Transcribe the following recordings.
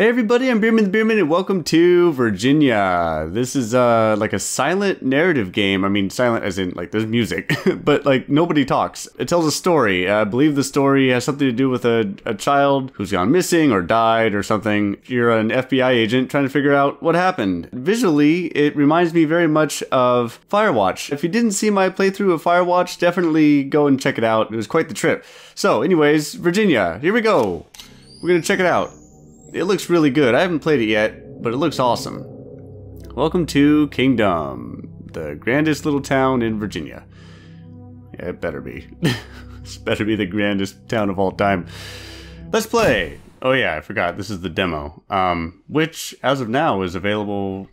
Hey everybody, I'm Behrman the Beerman and welcome to Virginia. This is uh like a silent narrative game. I mean silent as in like there's music, but like nobody talks. It tells a story. I believe the story has something to do with a, a child who's gone missing or died or something. You're an FBI agent trying to figure out what happened. Visually, it reminds me very much of Firewatch. If you didn't see my playthrough of Firewatch, definitely go and check it out. It was quite the trip. So anyways, Virginia, here we go. We're gonna check it out. It looks really good. I haven't played it yet, but it looks awesome. Welcome to Kingdom, the grandest little town in Virginia. Yeah, it better be. this better be the grandest town of all time. Let's play! Oh yeah, I forgot. This is the demo, um, which, as of now, is available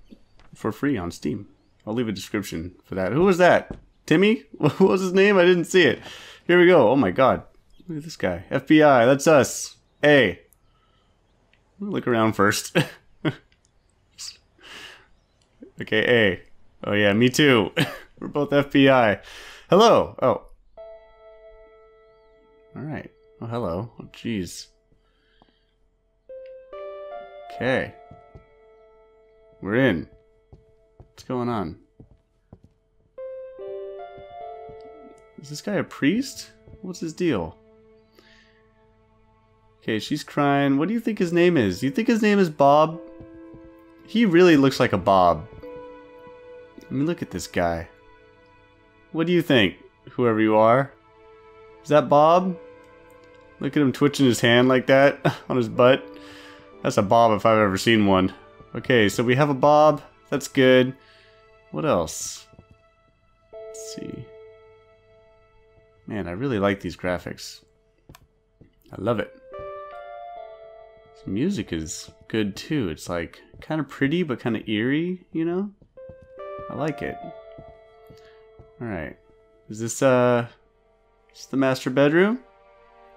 for free on Steam. I'll leave a description for that. Who was that? Timmy? What was his name? I didn't see it. Here we go. Oh my god. Look at this guy. FBI, that's us. Hey. Look around first. okay, A. Oh yeah, me too. We're both FBI. Hello. Oh. All right. Oh, hello. Oh, jeez. Okay. We're in. What's going on? Is this guy a priest? What's his deal? Okay, she's crying. What do you think his name is? You think his name is Bob? He really looks like a Bob. I mean, look at this guy. What do you think, whoever you are? Is that Bob? Look at him twitching his hand like that on his butt. That's a Bob if I've ever seen one. Okay, so we have a Bob. That's good. What else? Let's see. Man, I really like these graphics. I love it. Music is good too. It's like kind of pretty but kind of eerie, you know? I like it. Alright. Is this, uh, is the master bedroom?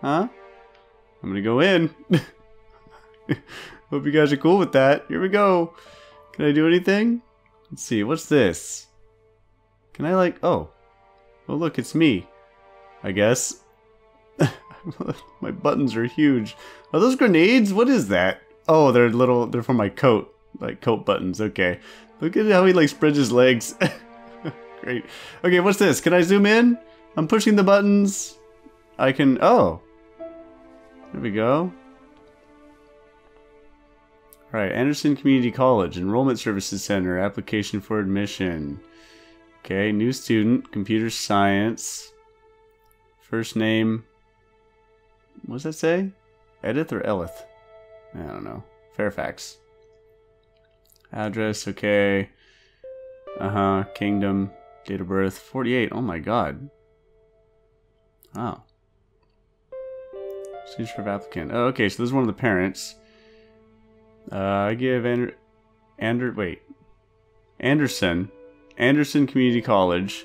Huh? I'm gonna go in. Hope you guys are cool with that. Here we go. Can I do anything? Let's see. What's this? Can I like... Oh. Oh, look. It's me. I guess. my buttons are huge. Are those grenades? What is that? Oh, they're little, they're for my coat. Like coat buttons, okay. Look at how he like spreads his legs. Great. Okay, what's this? Can I zoom in? I'm pushing the buttons. I can, oh. There we go. Alright, Anderson Community College, Enrollment Services Center, application for admission. Okay, new student, computer science. First name, what does that say? Edith or Elith? I don't know. Fairfax. Address, okay. Uh-huh. Kingdom. Date of birth. 48. Oh my god. Wow. Signature of applicant. Oh, okay, so this is one of the parents. Uh, I give Ander... Ander... Wait. Anderson. Anderson Community College.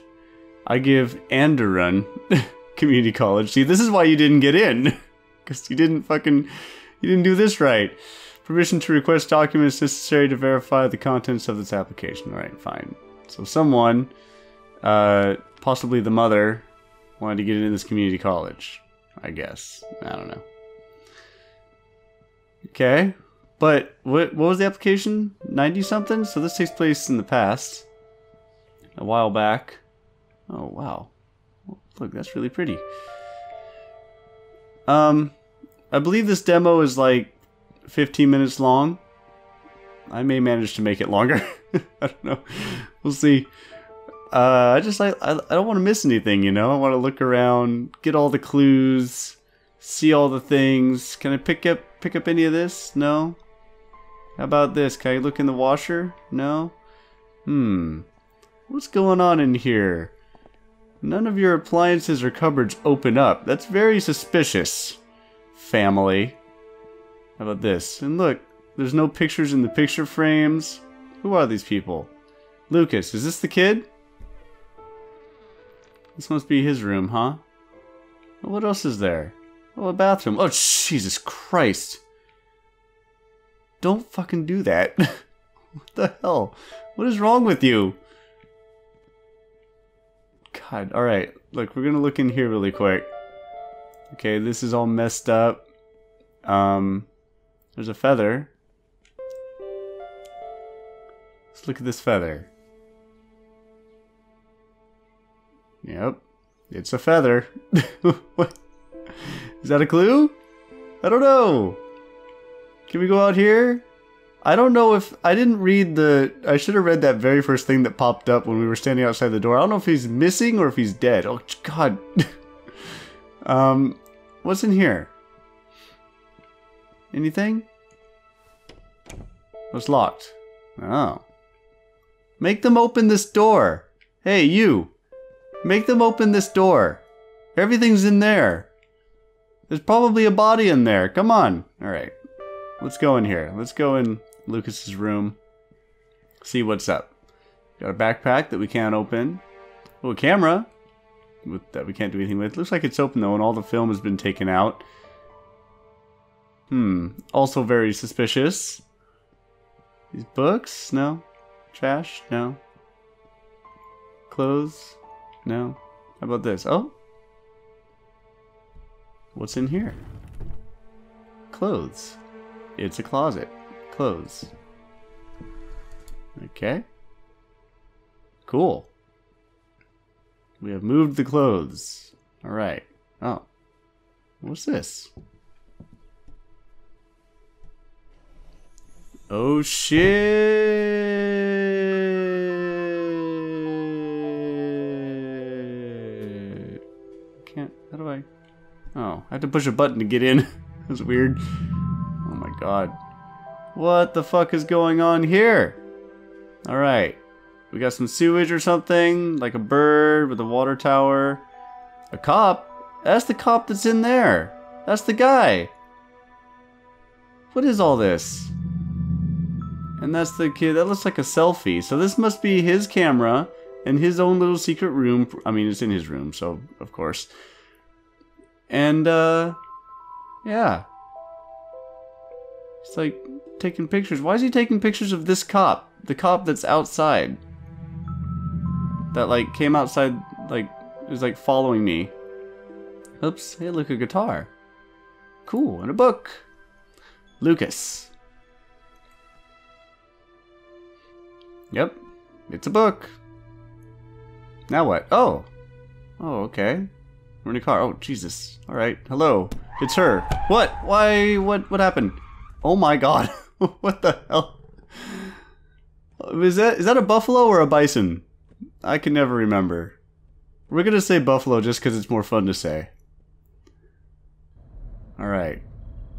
I give Anderun Community College. See, this is why you didn't get in. Because you didn't fucking... You didn't do this right. Permission to request documents necessary to verify the contents of this application. Alright, fine. So someone, uh, possibly the mother, wanted to get into this community college. I guess. I don't know. Okay. But what, what was the application? 90 something? So this takes place in the past. A while back. Oh, wow. Look, that's really pretty. Um, I believe this demo is like 15 minutes long. I may manage to make it longer. I don't know. We'll see. Uh, I just I, I don't want to miss anything, you know. I want to look around, get all the clues, see all the things. Can I pick up pick up any of this? No. How about this? Can I look in the washer? No. Hmm. What's going on in here? None of your appliances or cupboards open up. That's very suspicious, family. How about this? And look, there's no pictures in the picture frames. Who are these people? Lucas, is this the kid? This must be his room, huh? What else is there? Oh, a bathroom. Oh, Jesus Christ. Don't fucking do that. what the hell? What is wrong with you? God, alright. Look, we're gonna look in here really quick. Okay, this is all messed up. Um, there's a feather. Let's look at this feather. Yep, it's a feather. what? Is that a clue? I don't know. Can we go out here? I don't know if I didn't read the. I should have read that very first thing that popped up when we were standing outside the door. I don't know if he's missing or if he's dead. Oh God. um, what's in here? Anything? What's locked? Oh. Make them open this door. Hey, you. Make them open this door. Everything's in there. There's probably a body in there. Come on. All right. Let's go in here. Let's go in Lucas's room. See what's up. Got a backpack that we can't open. Oh, a camera with, that we can't do anything with. Looks like it's open though, and all the film has been taken out. Hmm. Also very suspicious. These books? No. Trash? No. Clothes? No. How about this? Oh. What's in here? Clothes. It's a closet. Clothes. Okay. Cool. We have moved the clothes. Alright. Oh. What's this? Oh shit! I can't. How do I? Oh, I have to push a button to get in. That's weird. Oh my god. What the fuck is going on here? Alright. We got some sewage or something, like a bird with a water tower. A cop? That's the cop that's in there. That's the guy. What is all this? And that's the kid. That looks like a selfie. So this must be his camera and his own little secret room. I mean, it's in his room, so of course. And, uh, yeah. It's like taking pictures. Why is he taking pictures of this cop? The cop that's outside. That, like, came outside, like, was like following me. Oops, hey, look, a guitar. Cool, and a book. Lucas. Yep, it's a book. Now what? Oh. Oh, okay. We're in a car. Oh, Jesus. All right. Hello. It's her. What? Why? What? What happened? Oh my God. what the hell? Is that is that a buffalo or a bison? I can never remember. We're gonna say buffalo just because it's more fun to say. All right.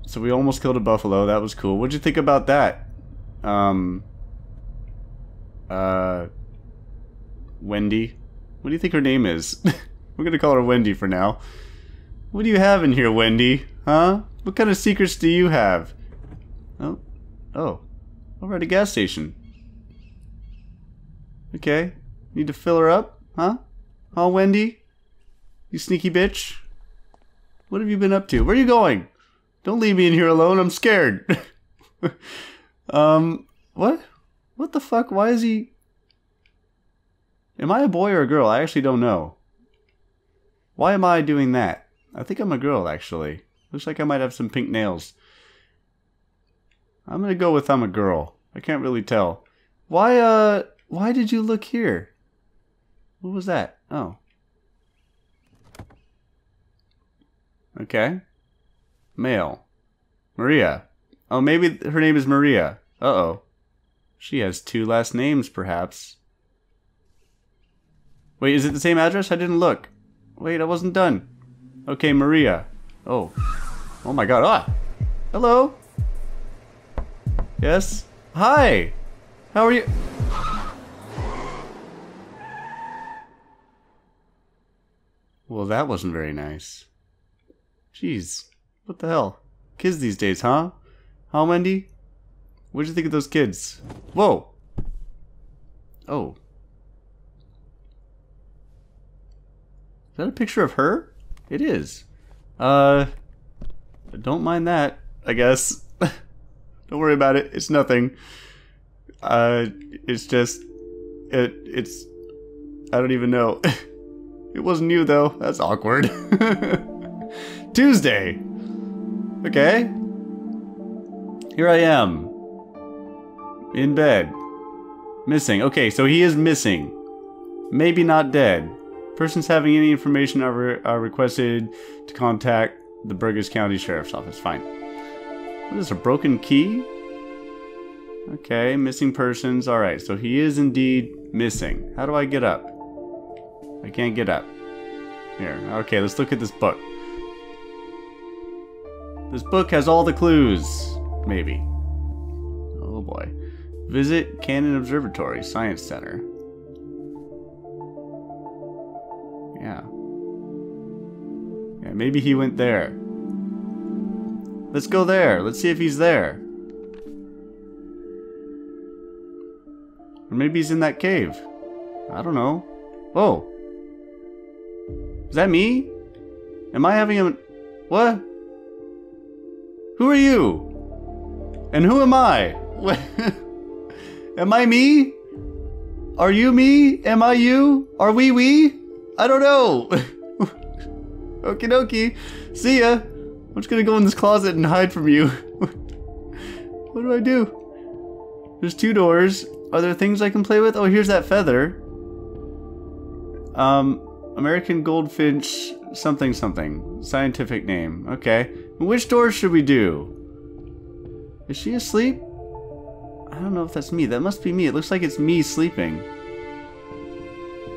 So we almost killed a buffalo. That was cool. What'd you think about that? Um. Uh. Wendy. What do you think her name is? We're gonna call her Wendy for now. What do you have in here, Wendy? Huh? What kind of secrets do you have? Oh. Oh. Over at a gas station. Okay. Need to fill her up? Huh? Huh, Wendy? You sneaky bitch? What have you been up to? Where are you going? Don't leave me in here alone. I'm scared. um, what? What the fuck? Why is he... Am I a boy or a girl? I actually don't know. Why am I doing that? I think I'm a girl, actually. Looks like I might have some pink nails. I'm gonna go with I'm a girl. I can't really tell. Why, uh, why did you look here? What was that? Oh. Okay. Male. Maria. Oh, maybe her name is Maria. Uh-oh. She has two last names, perhaps. Wait, is it the same address? I didn't look. Wait, I wasn't done. Okay, Maria. Oh. Oh my god. Ah! Hello? Yes? Hi! How are you? Well, that wasn't very nice. Jeez. What the hell? Kids these days, huh? Huh, Wendy? What'd you think of those kids? Whoa! Oh. Is that a picture of her? It is. Uh, don't mind that, I guess. Don't worry about it. It's nothing. Uh, it's just, it, it's, I don't even know. it wasn't you though. That's awkward. Tuesday. Okay. Here I am. In bed. Missing. Okay, so he is missing. Maybe not dead. Persons having any information are, re are requested to contact the Burgess County Sheriff's Office. Fine. What is a broken key? Okay, missing persons. Alright, so he is indeed missing. How do I get up? I can't get up. Here, okay, let's look at this book. This book has all the clues. Maybe. Oh boy. Visit Cannon Observatory Science Center. Yeah. Yeah, maybe he went there. Let's go there. Let's see if he's there. Or maybe he's in that cave. I don't know. Oh. Is that me? Am I having a... What? Who are you? And who am I? am I me? Are you me? Am I you? Are we we? I don't know. Okie dokie. See ya. I'm just gonna go in this closet and hide from you. what do I do? There's two doors. Are there things I can play with? Oh, here's that feather. Um, American Goldfinch something something. Scientific name. Okay. Which door should we do? Is she asleep? I don't know if that's me. That must be me. It looks like it's me sleeping.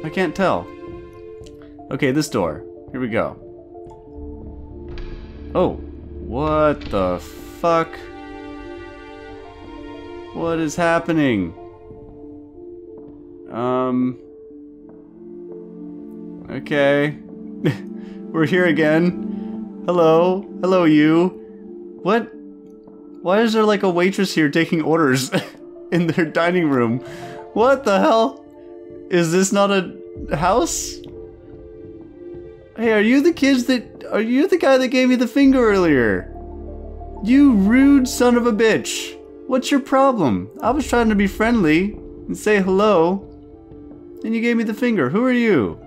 I can't tell. Okay, this door. Here we go. Oh. What the fuck? What is happening? Um... Okay. We're here again. Hello. Hello, you. What? Why is there like a waitress here taking orders in their dining room? What the hell? Is this not a house? Hey, are you the kids that... Are you the guy that gave me the finger earlier? You rude son of a bitch. What's your problem? I was trying to be friendly and say hello. And you gave me the finger. Who are you?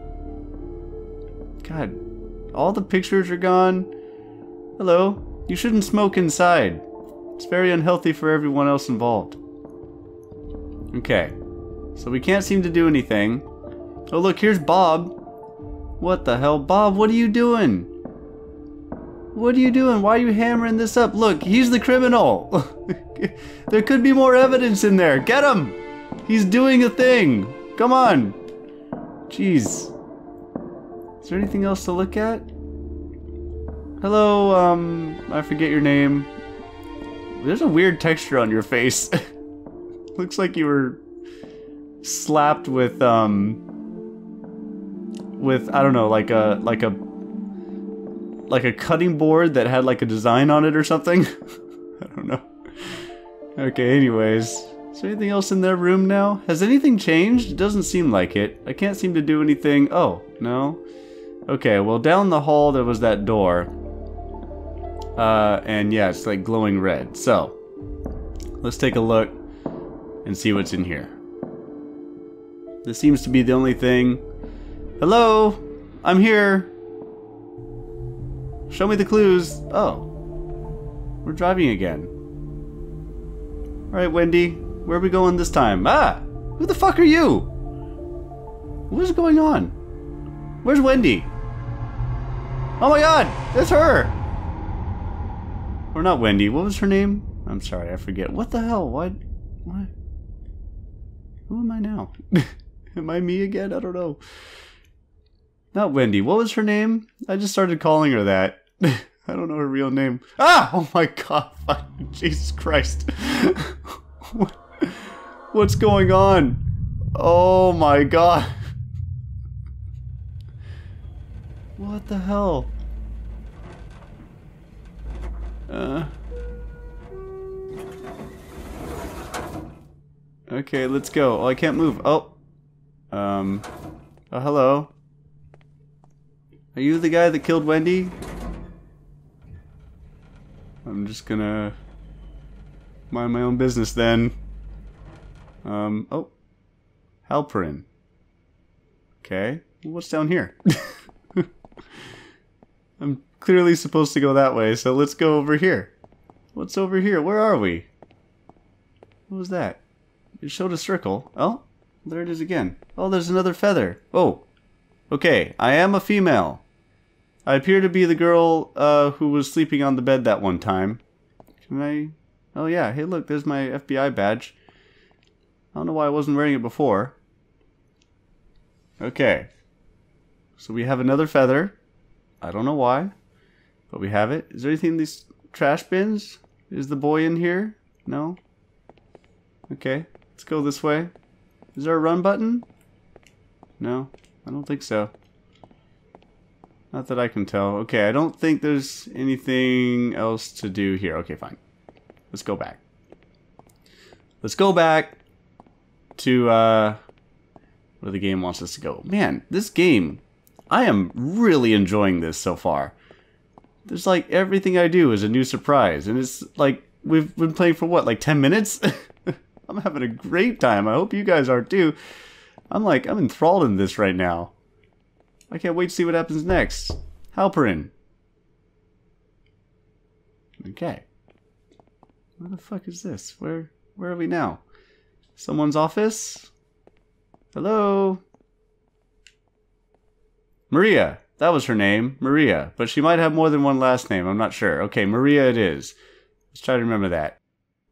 God, all the pictures are gone. Hello. You shouldn't smoke inside. It's very unhealthy for everyone else involved. Okay. So we can't seem to do anything. Oh look, here's Bob. What the hell? Bob, what are you doing? What are you doing? Why are you hammering this up? Look, he's the criminal. there could be more evidence in there. Get him! He's doing a thing. Come on. Jeez. Is there anything else to look at? Hello, um, I forget your name. There's a weird texture on your face. Looks like you were slapped with, um, with, I don't know, like a, like a, like a cutting board that had like a design on it or something. I don't know. Okay, anyways. Is there anything else in their room now? Has anything changed? It doesn't seem like it. I can't seem to do anything. Oh, no. Okay, well down the hall there was that door. Uh, and yeah, it's like glowing red. So, let's take a look and see what's in here. This seems to be the only thing. Hello? I'm here. Show me the clues. Oh. We're driving again. Alright, Wendy. Where are we going this time? Ah! Who the fuck are you? What is going on? Where's Wendy? Oh my god! That's her! Or not Wendy. What was her name? I'm sorry, I forget. What the hell? What? What? Who am I now? am I me again? I don't know. Not Wendy. What was her name? I just started calling her that. I don't know her real name. Ah! Oh my god. Jesus Christ. What's going on? Oh my god. What the hell? Uh. Okay, let's go. Oh, I can't move. Oh. Um. Oh, hello. Are you the guy that killed Wendy? I'm just gonna mind my own business then. Um, oh. Halperin. Okay. What's down here? I'm clearly supposed to go that way, so let's go over here. What's over here? Where are we? What was that? It showed a circle. Oh, there it is again. Oh, there's another feather. Oh, okay. I am a female. I appear to be the girl uh, who was sleeping on the bed that one time. Can I? Oh yeah. Hey, look. There's my FBI badge. I don't know why I wasn't wearing it before. Okay. So we have another feather. I don't know why, but we have it. Is there anything in these trash bins? Is the boy in here? No? Okay. Let's go this way. Is there a run button? No, I don't think so. Not that I can tell. Okay, I don't think there's anything else to do here. Okay, fine. Let's go back. Let's go back to uh, where the game wants us to go. Man, this game, I am really enjoying this so far. There's like everything I do is a new surprise, and it's like we've been playing for what, like 10 minutes? I'm having a great time. I hope you guys are too. I'm like, I'm enthralled in this right now. I can't wait to see what happens next. Halperin. Okay. Where the fuck is this? Where where are we now? Someone's office? Hello? Maria. That was her name. Maria. But she might have more than one last name. I'm not sure. Okay, Maria it is. Let's try to remember that.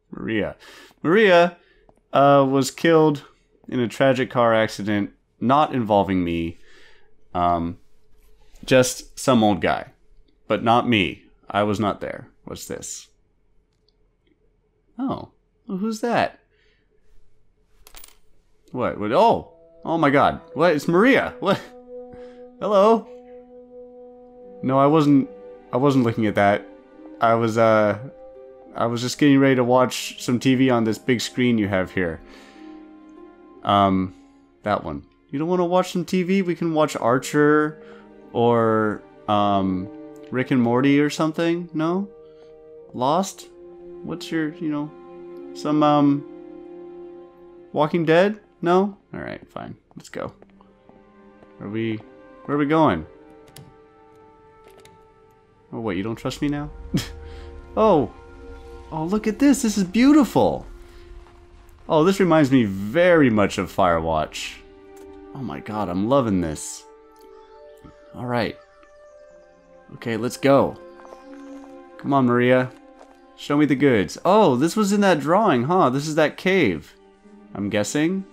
Maria. Maria uh, was killed in a tragic car accident, not involving me. Um, just some old guy, but not me. I was not there. What's this? Oh, well, who's that? What? What? Oh, oh my God! What? It's Maria. What? Hello. No, I wasn't. I wasn't looking at that. I was. Uh, I was just getting ready to watch some TV on this big screen you have here. Um, that one. You don't want to watch some TV? We can watch Archer or um, Rick and Morty or something. No? Lost? What's your, you know, some um Walking Dead? No? All right, fine. Let's go. Are we Where are we going? Oh, wait, you don't trust me now? oh, Oh, look at this. This is beautiful. Oh, this reminds me very much of Firewatch. Oh my god, I'm loving this. Alright. Okay, let's go. Come on, Maria. Show me the goods. Oh, this was in that drawing, huh? This is that cave. I'm guessing.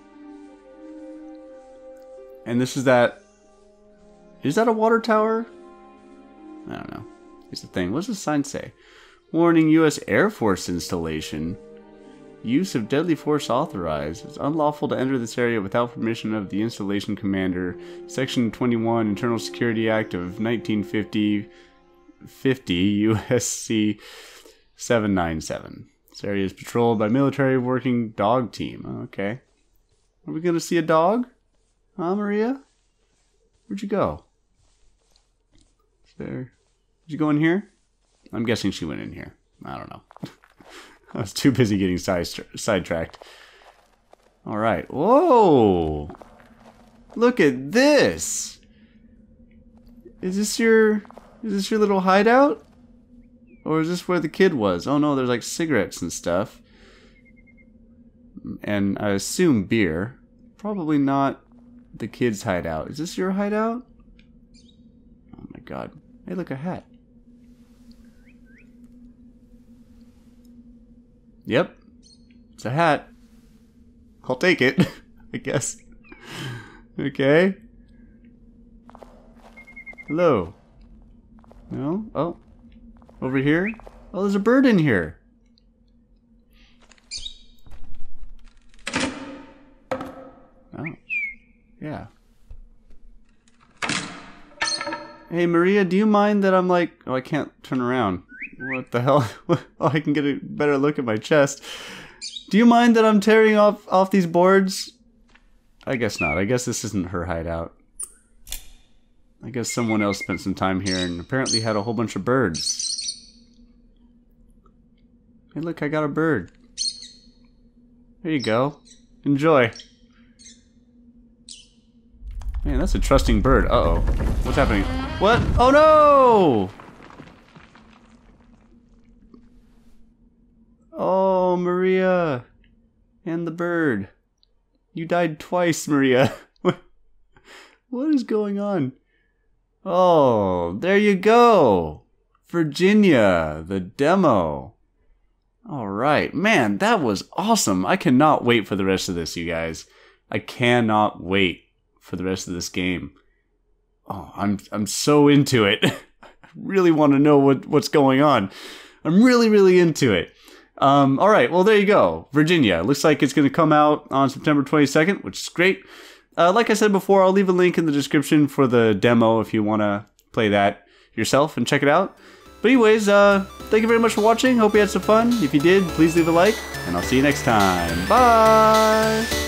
And this is that... Is that a water tower? I don't know. Here's the thing. What does the sign say? Warning U.S. Air Force installation. Use of deadly force authorized. It's unlawful to enter this area without permission of the installation commander. Section 21 Internal Security Act of 1950 50 USC 797. This area is patrolled by military working dog team. Okay. Are we going to see a dog? Huh, Maria? Where'd you go? Is there... Did you go in here? I'm guessing she went in here. I don't know. I was too busy getting sidetracked. All right. Whoa! Look at this. Is this your is this your little hideout? Or is this where the kid was? Oh no, there's like cigarettes and stuff. And I assume beer. Probably not the kid's hideout. Is this your hideout? Oh my god. Hey, look, a hat. Yep. It's a hat. I'll take it, I guess. Okay. Hello. No? Oh. Over here? Oh, there's a bird in here. Oh. Yeah. Hey, Maria, do you mind that I'm like... Oh, I can't turn around. What the hell? oh, I can get a better look at my chest. Do you mind that I'm tearing off off these boards? I guess not. I guess this isn't her hideout. I guess someone else spent some time here and apparently had a whole bunch of birds. Hey, look, I got a bird. There you go. Enjoy. Man, that's a trusting bird. Uh-oh. What's happening? What? Oh, no! Oh, and the bird. You died twice, Maria. what is going on? Oh, there you go. Virginia, the demo. All right. Man, that was awesome. I cannot wait for the rest of this, you guys. I cannot wait for the rest of this game. Oh, I'm I'm so into it. I really want to know what what's going on. I'm really really into it. Um, all right, well there you go, Virginia. Looks like it's going to come out on September 22nd, which is great. Uh, like I said before, I'll leave a link in the description for the demo if you want to play that yourself and check it out. But anyways, uh, thank you very much for watching. Hope you had some fun. If you did, please leave a like, and I'll see you next time. Bye!